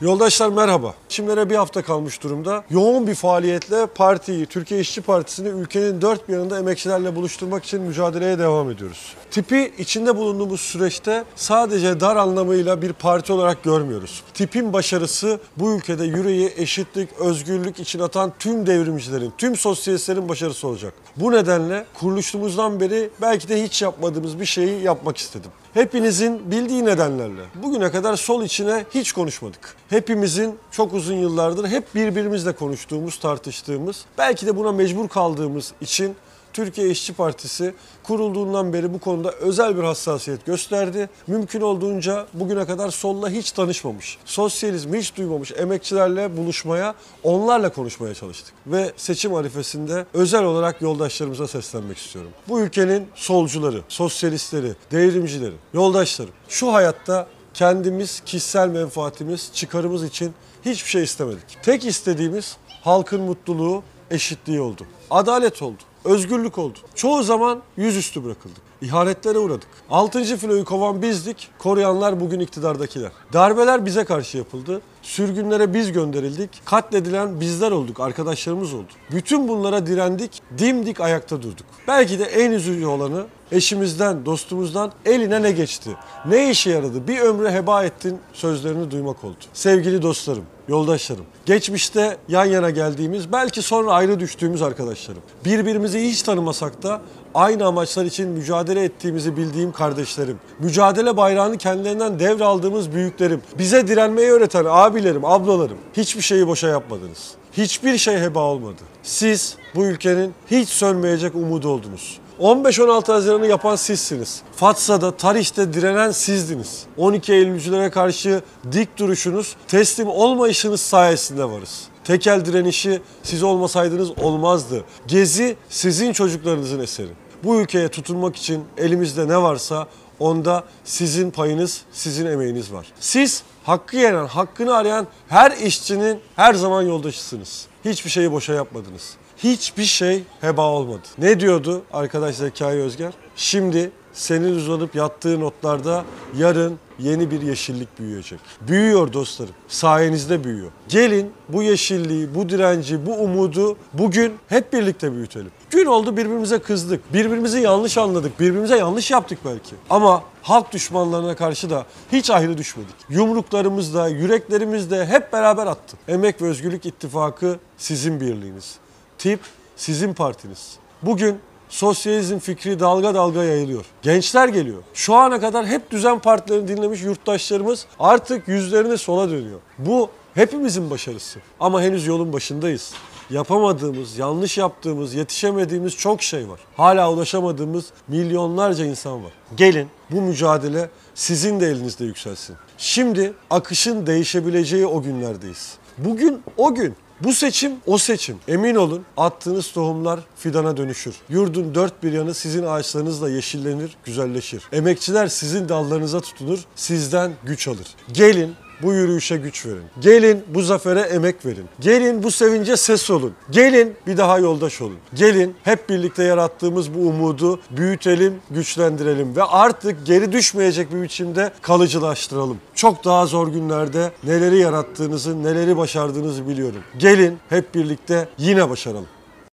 Yoldaşlar merhaba. Seçimlere bir hafta kalmış durumda. Yoğun bir faaliyetle partiyi, Türkiye İşçi Partisi'ni ülkenin dört bir yanında emekçilerle buluşturmak için mücadeleye devam ediyoruz. Tipi içinde bulunduğumuz süreçte sadece dar anlamıyla bir parti olarak görmüyoruz. Tipin başarısı bu ülkede yüreği eşitlik, özgürlük için atan tüm devrimcilerin, tüm sosyalistlerin başarısı olacak. Bu nedenle kuruluşumuzdan beri belki de hiç yapmadığımız bir şeyi yapmak istedim. Hepinizin bildiği nedenlerle bugüne kadar sol içine hiç konuşmadık. Hepimizin çok uzun yıllardır hep birbirimizle konuştuğumuz, tartıştığımız, belki de buna mecbur kaldığımız için Türkiye İşçi Partisi kurulduğundan beri bu konuda özel bir hassasiyet gösterdi. Mümkün olduğunca bugüne kadar solla hiç tanışmamış, sosyalizmi hiç duymamış emekçilerle buluşmaya, onlarla konuşmaya çalıştık. Ve seçim arifesinde özel olarak yoldaşlarımıza seslenmek istiyorum. Bu ülkenin solcuları, sosyalistleri, devrimcileri, yoldaşlarım şu hayatta kendimiz, kişisel menfaatimiz, çıkarımız için hiçbir şey istemedik. Tek istediğimiz halkın mutluluğu, eşitliği oldu. Adalet oldu. Özgürlük oldu. Çoğu zaman yüzüstü bırakıldık. İhanetlere uğradık. Altıncı filoyu kovan bizdik, koruyanlar bugün iktidardakiler. Darbeler bize karşı yapıldı. Sürgünlere biz gönderildik. Katledilen bizler olduk, arkadaşlarımız oldu. Bütün bunlara direndik, dimdik ayakta durduk. Belki de en üzücü olanı eşimizden, dostumuzdan eline ne geçti? Ne işe yaradı? Bir ömrü heba ettin sözlerini duymak oldu. Sevgili dostlarım, yoldaşlarım, geçmişte yan yana geldiğimiz, belki sonra ayrı düştüğümüz arkadaşlarım. Birbirimizi hiç tanımasak da aynı amaçlar için mücadele ettiğimizi bildiğim kardeşlerim. Mücadele bayrağını kendilerinden devraldığımız büyüklerim. Bize direnmeyi öğreten abilerim, ablalarım. Hiçbir şeyi boşa yapmadınız. Hiçbir şey heba olmadı. Siz bu ülkenin hiç sönmeyecek umudu oldunuz. 15-16 Haziran'ı yapan sizsiniz. Fatsa'da, Tarih'te direnen sizdiniz. 12 Eylülcülere karşı dik duruşunuz, teslim olmayışınız sayesinde varız. Tekel direnişi siz olmasaydınız olmazdı. Gezi sizin çocuklarınızın eseri. Bu ülkeye tutunmak için elimizde ne varsa onda sizin payınız, sizin emeğiniz var. Siz hakkı yenen, hakkını arayan her işçinin her zaman yoldaşısınız. Hiçbir şeyi boşa yapmadınız. Hiçbir şey heba olmadı. Ne diyordu arkadaş Zekai Özger? Şimdi senin uzanıp yattığı notlarda yarın yeni bir yeşillik büyüyecek. Büyüyor dostlarım. Sayenizde büyüyor. Gelin bu yeşilliği, bu direnci, bu umudu bugün hep birlikte büyütelim. Gün oldu birbirimize kızdık. Birbirimizi yanlış anladık. Birbirimize yanlış yaptık belki. Ama halk düşmanlarına karşı da hiç ayrı düşmedik. Yumruklarımızda, yüreklerimizde hep beraber attık. Emek ve Özgürlük İttifakı sizin birliğiniz. Tip sizin partiniz. Bugün sosyalizm fikri dalga dalga yayılıyor. Gençler geliyor. Şu ana kadar hep düzen partilerini dinlemiş yurttaşlarımız artık yüzlerini sola dönüyor. Bu hepimizin başarısı. Ama henüz yolun başındayız. Yapamadığımız, yanlış yaptığımız, yetişemediğimiz çok şey var. Hala ulaşamadığımız milyonlarca insan var. Gelin bu mücadele sizin de elinizde yükselsin. Şimdi akışın değişebileceği o günlerdeyiz. Bugün o gün. Bu seçim o seçim. Emin olun attığınız tohumlar fidana dönüşür. Yurdun dört bir yanı sizin ağaçlarınızla yeşillenir, güzelleşir. Emekçiler sizin dallarınıza tutunur, sizden güç alır. Gelin bu yürüyüşe güç verin. Gelin bu zafere emek verin. Gelin bu sevince ses olun. Gelin bir daha yoldaş olun. Gelin hep birlikte yarattığımız bu umudu büyütelim, güçlendirelim ve artık geri düşmeyecek bir biçimde kalıcılaştıralım. Çok daha zor günlerde neleri yarattığınızı, neleri başardığınızı biliyorum. Gelin hep birlikte yine başaralım.